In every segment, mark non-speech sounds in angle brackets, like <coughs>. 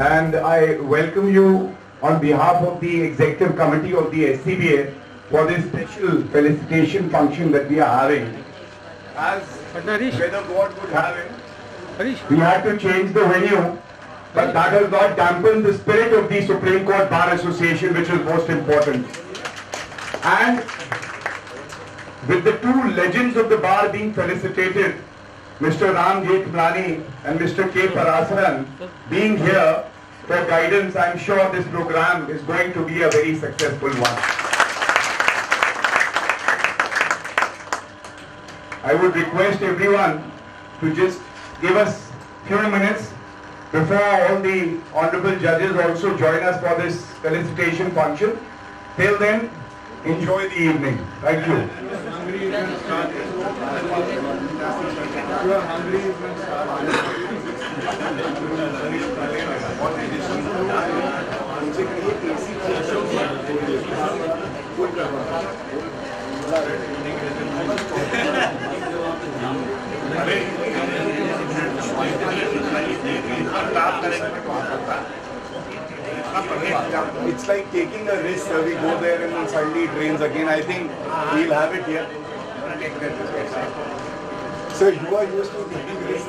and I welcome you on behalf of the Executive Committee of the SCBA for this special felicitation function that we are having. As whether God would have it, we had to change the venue, but that has not dampened the spirit of the Supreme Court Bar Association, which is most important. And with the two legends of the bar being felicitated, Mr. Ram Jethmalani and Mr. K. Parasaran being here for guidance, I'm sure this program is going to be a very successful one. I would request everyone to just give us few minutes before all the honorable judges also join us for this felicitation function. Till then, enjoy the evening. Thank you. It's like taking a risk. We go there and then suddenly it rains again. I think we'll have it here. So you are used to taking risks.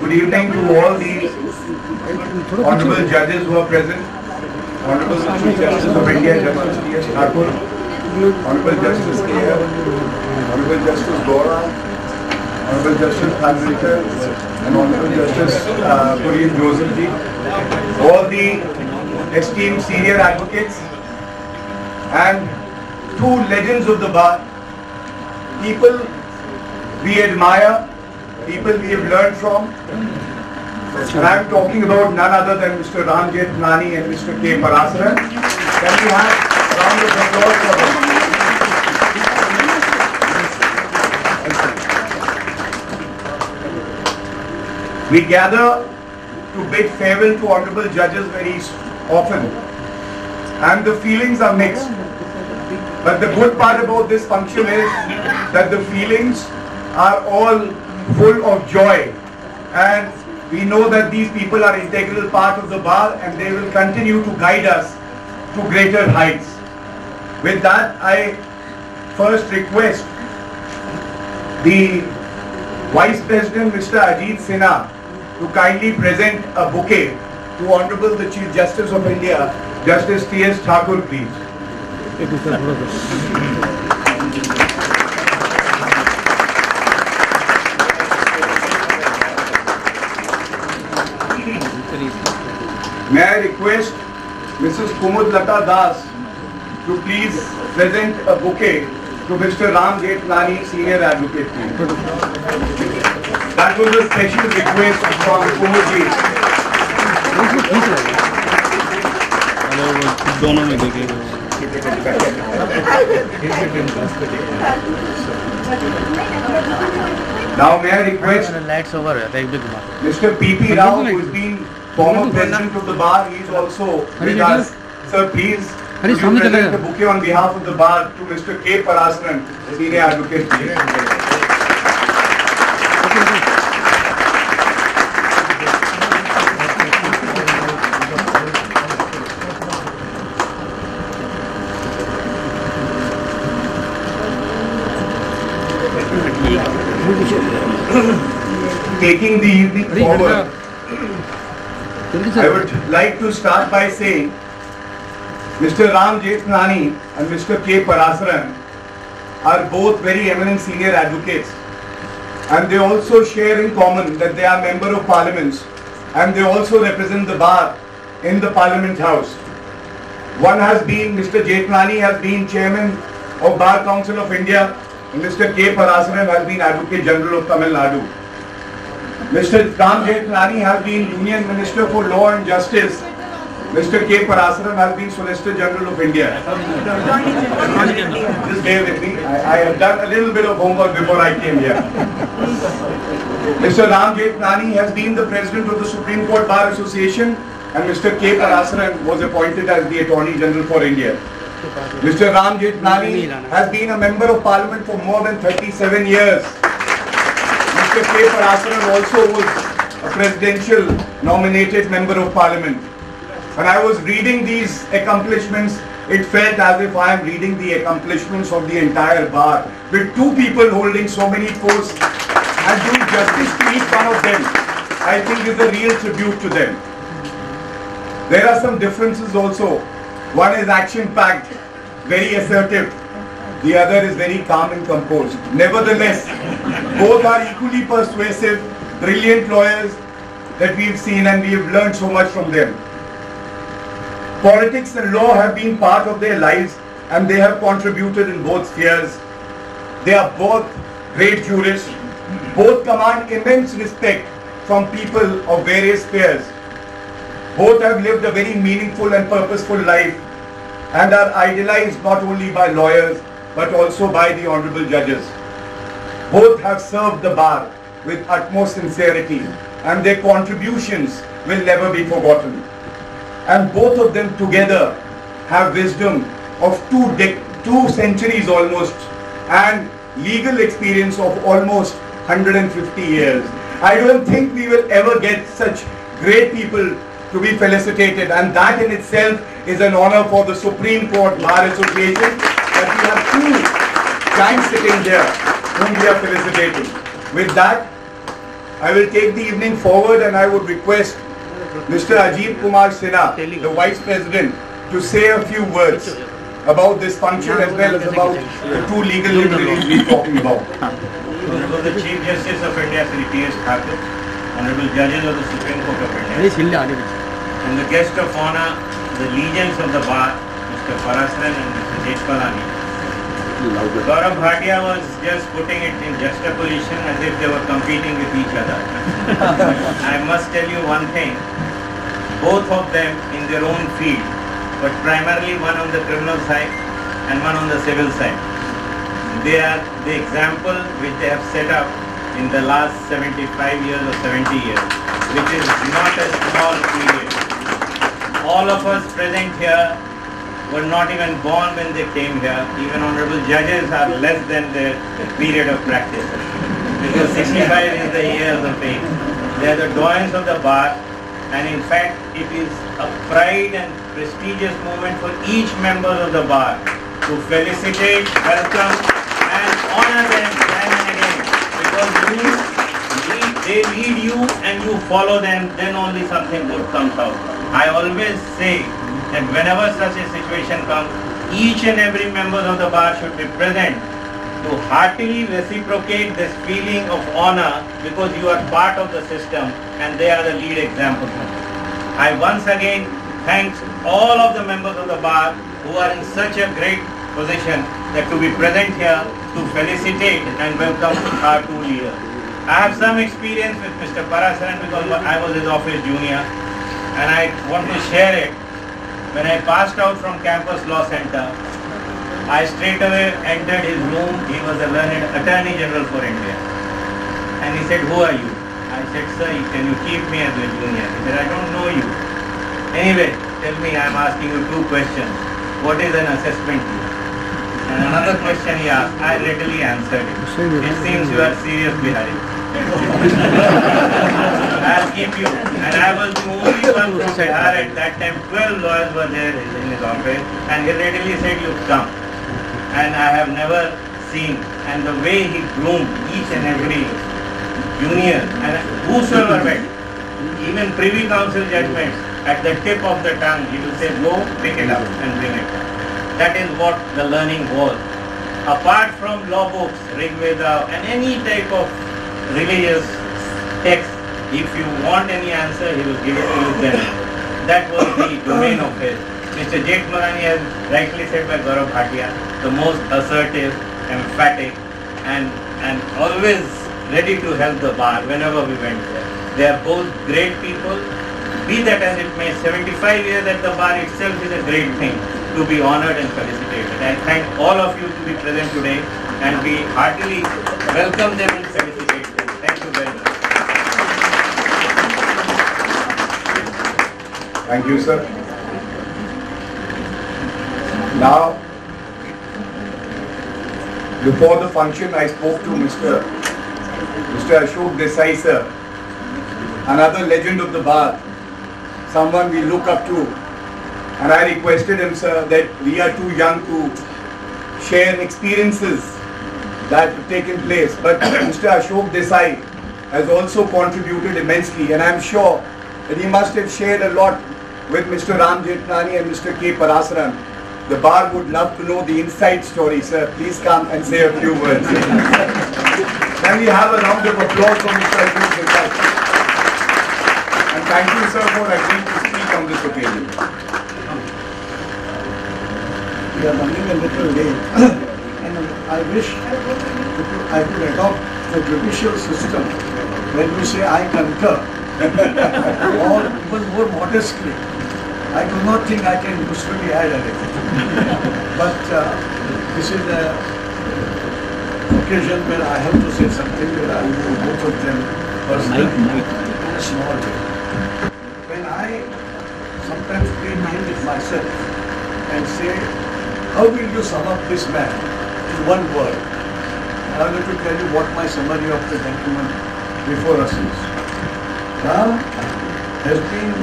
Good evening to all the honorable judges who are present. Honorable Chief Justice of India, Justice. Thakur, Honorable Justice K.R., Honorable Justice Gora, Honorable Justice Khanwilkar, and Honorable Justice uh, Joseph ji, all the esteemed senior advocates, and two legends of the bar, people we admire, people we have learned from. And I'm talking about none other than Mr. Ram Jethmalani and Mr. K. Parasaran. Can we have a round of applause for them? We gather to bid farewell to honorable judges very often. And the feelings are mixed. But the good part about this function is that the feelings are all full of joy. And we know that these people are integral part of the bar and they will continue to guide us to greater heights. With that, I first request the Vice President, Mr. Ajit Sinha, to kindly present a bouquet to Honorable the Chief Justice of India, Justice T.S. Thakur, please. May I request Mrs. Kumud Lata Das to please present a bouquet to Mr. Ram Jethmalani, Senior Advocate. That was a special request from Kumud ji. दोनों में देखिए Now may I request है भी घुमा Mr. P.P. Rao, who's been former president of the bar, he is also with us. Sir, please, would you present the bouquet on behalf of the bar to Mr. K. Parasaran, senior advocate. Taking the evening forward. I would like to start by saying Mr. Ram Jethmalani and Mr. K. Parasaran are both very eminent senior advocates and they also share in common that they are member of parliaments and they also represent the bar in the parliament house. One has been, Mr. Jethmalani has been chairman of Bar Council of India and Mr. K. Parasaran has been advocate general of Tamil Nadu. Mr. Ram Jethmalani has been Union Minister for Law and Justice. Mr. K. Parasaran has been Solicitor General of India. Just bear with me. I, I have done a little bit of homework before I came here. Mr. Ram Jethmalani has been the President of the Supreme Court Bar Association and Mr. K. Parasaran was appointed as the Attorney General for India. Mr. Ram Jethmalani has been a Member of Parliament for more than 37 years. Mr. K. Parasaran also was a presidential nominated member of parliament. When I was reading these accomplishments, it felt as if I am reading the accomplishments of the entire bar, with two people holding so many posts and doing justice to each one of them, I think is a real tribute to them. There are some differences also. One is action-packed, very assertive. The other is very calm and composed. Nevertheless, both are equally persuasive, brilliant lawyers that we've seen and we've learned so much from them. Politics and law have been part of their lives and they have contributed in both spheres. They are both great jurists. Both command immense respect from people of various spheres. Both have lived a very meaningful and purposeful life and are idolized not only by lawyers but also by the honorable judges. Both have served the bar with utmost sincerity and their contributions will never be forgotten. And both of them together have wisdom of two, two centuries almost and legal experience of almost 150 years. I don't think we will ever get such great people to be felicitated and that in itself is an honor for the Supreme Court Bar Association that we have two giants sitting here whom we are felicitating. With that, I will take the evening forward and I would request Mr. Ajit Kumar Sinha, the Vice President, to say a few words about this function as well as about the two legal liberties we are talking about. Honorable the Chief Justice of India, Sri T.S. Thakur, Honorable Judges of the Supreme Court of India, and the guest of honor, the legions of the bar, Mr. Parasaran and Mr. Jeshpalani, Jethpalani. Gaurav Bhatia was just putting it in juxtaposition as if they were competing with each other. <laughs> I must tell you one thing, both of them in their own field, but primarily one on the criminal side and one on the civil side. They are the example which they have set up in the last 75 years or 70 years, which is not a small period. All of us present here were not even born when they came here. Even honorable judges are less than their period of practice. Because 65 is the years of age. They are the doyens of the bar and in fact it is a pride and prestigious moment for each member of the bar to felicitate, welcome and honor them time and again because you lead, they lead you and you follow them then only something good comes out. I always say that whenever such a situation comes, each and every member of the bar should be present to heartily reciprocate this feeling of honor because you are part of the system and they are the lead example. I once again thank all of the members of the bar who are in such a great position that to be present here to felicitate and welcome our two leaders. I have some experience with Mr. Parasaran because I was his office junior and I want to share it. When I passed out from Campus Law Center, I straight away entered his room. He was a learned Attorney General for India. And he said, who are you? I said, sir, can you keep me as a junior? He said, I don't know you. Anyway, tell me, I'm asking you two questions. What is an assessment year? And another question he asked, I readily answered it. It seems you are seriously hurried. <laughs> I'll keep you. And I was the only one from Bihar at that time. Twelve lawyers were there in his office, and he readily said, "You come." And I have never seen, and the way he groomed each and every junior, and whosoever met, even Privy Council judgments, at the tip of the tongue, he will say, "Go, pick it up and bring it." down." That is what the learning was. Apart from law books, Rig Veda, and any type of religious text, if you want any answer, he will give it to you then. That was the domain of his. Mr. Jethmalani has rightly said by Gaurav Bhatia, the most assertive, emphatic, and, and always ready to help the bar whenever we went there. They are both great people. Be that as it may, 75 years at the bar itself is a great thing to be honored and felicitated. I thank all of you to be present today and we heartily welcome them and Thank you, sir. Now, before the function, I spoke to Mr. Mr. Ashok Desai, sir, another legend of the bar, someone we look up to. And I requested him, sir, that we are too young to share experiences that have taken place. But <coughs> Mr. Ashok Desai has also contributed immensely, and I'm sure that he must have shared a lot with Mr. Ram Jethmalani and Mr. K. Parasaran. The bar would love to know the inside story, sir. Please come and say a few words. Can we have a round of applause for Mr. Desai? And thank you, sir, for agreeing to speak on this occasion. we are running a little late. and I wish I could adopt the judicial system when you say I concur, <laughs> or even more modestly. I do not think I can usefully add anything. but uh, this is the occasion where I have to say something that I do both of them personally in a small way. When I sometimes play mind with myself and say, how will you sum up this man in one word? I am going to tell you what my summary of the gentleman before us is. Ram has been,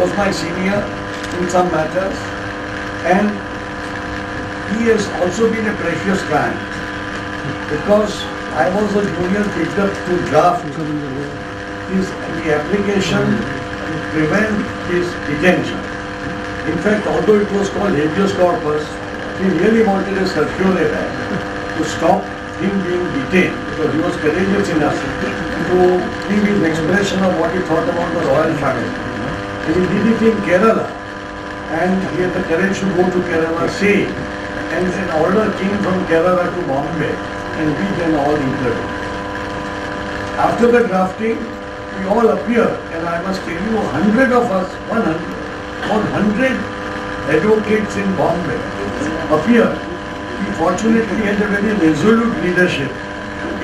was my senior in some matters and he has also been a precious client because I was a junior up to draft his, the application to prevent his detention. In fact, although it was called habeas corpus, he really wanted a circular to stop him being detained because he was courageous enough to give his expression of what he thought about the royal family. He did it in Kerala and he had the courage to go to Kerala, say, and an order came from Kerala to Bombay and we then all intervened. After the drafting, we all appear, and I must tell you, hundred of us, one hundred, one hundred advocates in Bombay appear. We fortunately had a very resolute leadership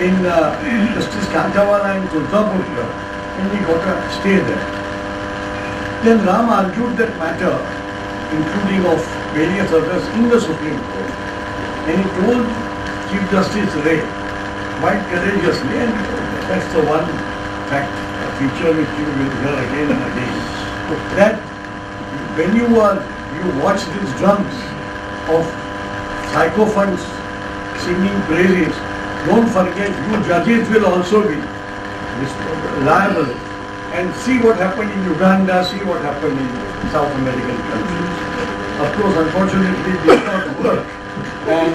in uh, Justice Kantawala and Tulzapurkar, and we got to stay there. Then Ram argued that matter, including of various others in the Supreme Court, and he told Chief Justice Ray quite courageously, and that's the one fact, a feature which you will hear again and again, that when you are, you watch these drums of psychophants singing praises, don't forget you judges will also be liable and see what happened in Uganda, see what happened in South American countries. Of course, unfortunately, it did not work. And